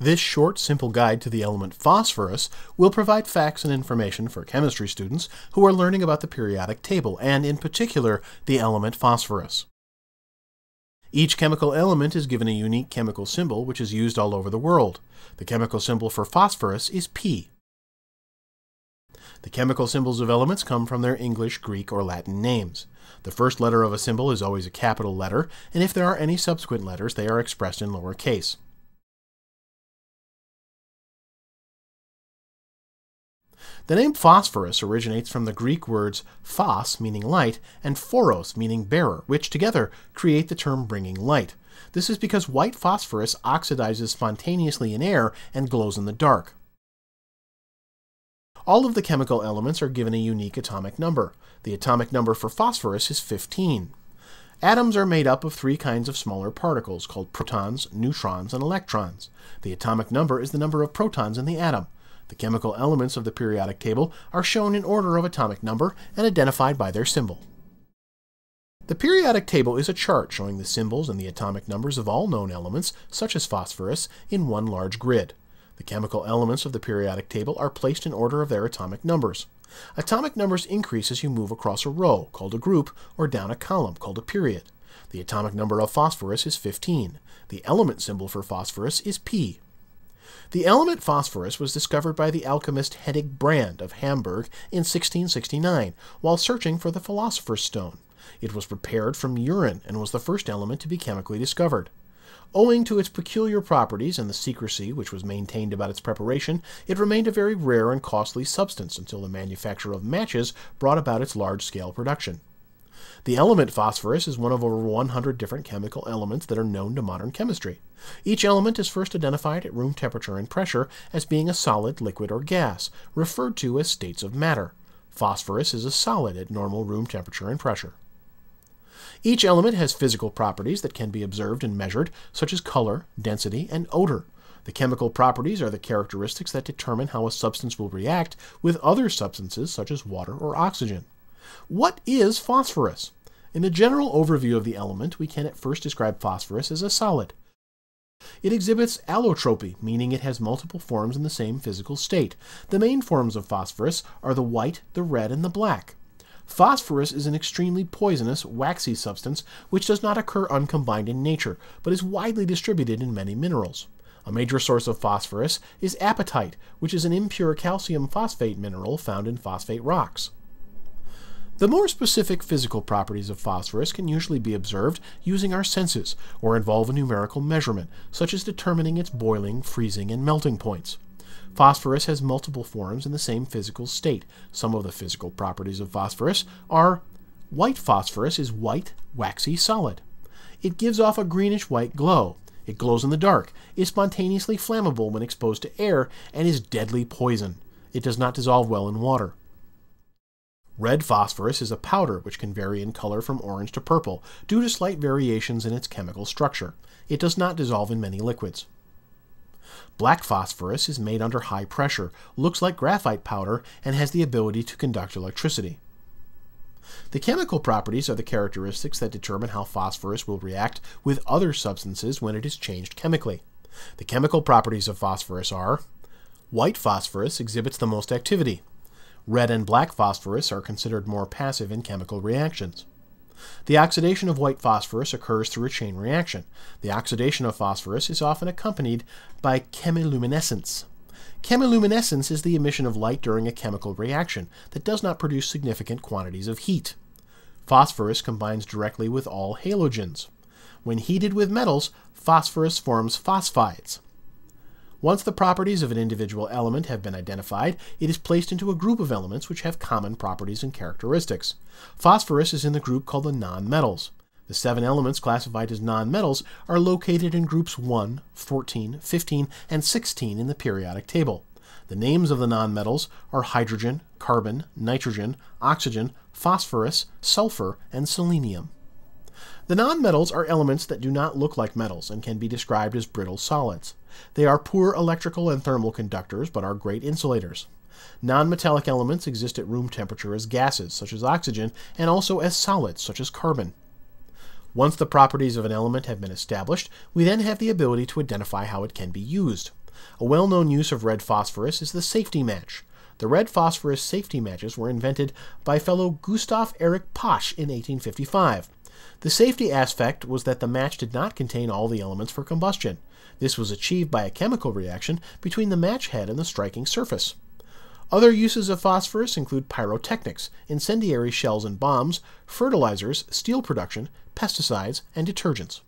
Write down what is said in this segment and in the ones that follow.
This short, simple guide to the element phosphorus will provide facts and information for chemistry students who are learning about the periodic table, and in particular, the element phosphorus. Each chemical element is given a unique chemical symbol which is used all over the world. The chemical symbol for phosphorus is P. The chemical symbols of elements come from their English, Greek, or Latin names. The first letter of a symbol is always a capital letter, and if there are any subsequent letters, they are expressed in lower case. The name phosphorus originates from the Greek words phos, meaning light, and phoros, meaning bearer, which together create the term bringing light. This is because white phosphorus oxidizes spontaneously in air and glows in the dark. All of the chemical elements are given a unique atomic number. The atomic number for phosphorus is 15. Atoms are made up of three kinds of smaller particles called protons, neutrons, and electrons. The atomic number is the number of protons in the atom. The chemical elements of the periodic table are shown in order of atomic number and identified by their symbol. The periodic table is a chart showing the symbols and the atomic numbers of all known elements, such as phosphorus, in one large grid. The chemical elements of the periodic table are placed in order of their atomic numbers. Atomic numbers increase as you move across a row, called a group, or down a column, called a period. The atomic number of phosphorus is 15. The element symbol for phosphorus is P. The element phosphorus was discovered by the alchemist Hennig Brand of Hamburg in 1669 while searching for the philosopher's stone. It was prepared from urine and was the first element to be chemically discovered. Owing to its peculiar properties and the secrecy which was maintained about its preparation, it remained a very rare and costly substance until the manufacture of matches brought about its large scale production. The element phosphorus is one of over 100 different chemical elements that are known to modern chemistry. Each element is first identified at room temperature and pressure as being a solid, liquid, or gas, referred to as states of matter. Phosphorus is a solid at normal room temperature and pressure. Each element has physical properties that can be observed and measured, such as color, density, and odor. The chemical properties are the characteristics that determine how a substance will react with other substances such as water or oxygen. What is phosphorus? In a general overview of the element, we can at first describe phosphorus as a solid. It exhibits allotropy, meaning it has multiple forms in the same physical state. The main forms of phosphorus are the white, the red, and the black. Phosphorus is an extremely poisonous, waxy substance which does not occur uncombined in nature, but is widely distributed in many minerals. A major source of phosphorus is apatite, which is an impure calcium phosphate mineral found in phosphate rocks. The more specific physical properties of phosphorus can usually be observed using our senses or involve a numerical measurement, such as determining its boiling, freezing, and melting points. Phosphorus has multiple forms in the same physical state. Some of the physical properties of phosphorus are white phosphorus is white, waxy solid. It gives off a greenish white glow. It glows in the dark, is spontaneously flammable when exposed to air, and is deadly poison. It does not dissolve well in water. Red phosphorus is a powder which can vary in color from orange to purple due to slight variations in its chemical structure. It does not dissolve in many liquids. Black phosphorus is made under high pressure, looks like graphite powder, and has the ability to conduct electricity. The chemical properties are the characteristics that determine how phosphorus will react with other substances when it is changed chemically. The chemical properties of phosphorus are white phosphorus exhibits the most activity. Red and black phosphorus are considered more passive in chemical reactions. The oxidation of white phosphorus occurs through a chain reaction. The oxidation of phosphorus is often accompanied by chemiluminescence. Chemiluminescence is the emission of light during a chemical reaction that does not produce significant quantities of heat. Phosphorus combines directly with all halogens. When heated with metals, phosphorus forms phosphides. Once the properties of an individual element have been identified, it is placed into a group of elements which have common properties and characteristics. Phosphorus is in the group called the nonmetals. The seven elements classified as nonmetals are located in groups 1, 14, 15, and 16 in the periodic table. The names of the nonmetals are hydrogen, carbon, nitrogen, oxygen, phosphorus, sulfur, and selenium. The nonmetals are elements that do not look like metals and can be described as brittle solids. They are poor electrical and thermal conductors, but are great insulators. Nonmetallic elements exist at room temperature as gases, such as oxygen, and also as solids, such as carbon. Once the properties of an element have been established, we then have the ability to identify how it can be used. A well known use of red phosphorus is the safety match. The red phosphorus safety matches were invented by fellow Gustav Erik Pasch in 1855. The safety aspect was that the match did not contain all the elements for combustion. This was achieved by a chemical reaction between the match head and the striking surface. Other uses of phosphorus include pyrotechnics, incendiary shells and bombs, fertilizers, steel production, pesticides, and detergents.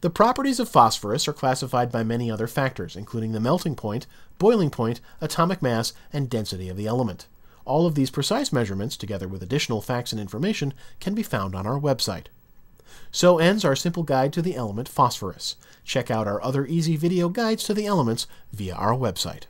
The properties of phosphorus are classified by many other factors, including the melting point, boiling point, atomic mass, and density of the element. All of these precise measurements, together with additional facts and information, can be found on our website. So ends our simple guide to the element phosphorus. Check out our other easy video guides to the elements via our website.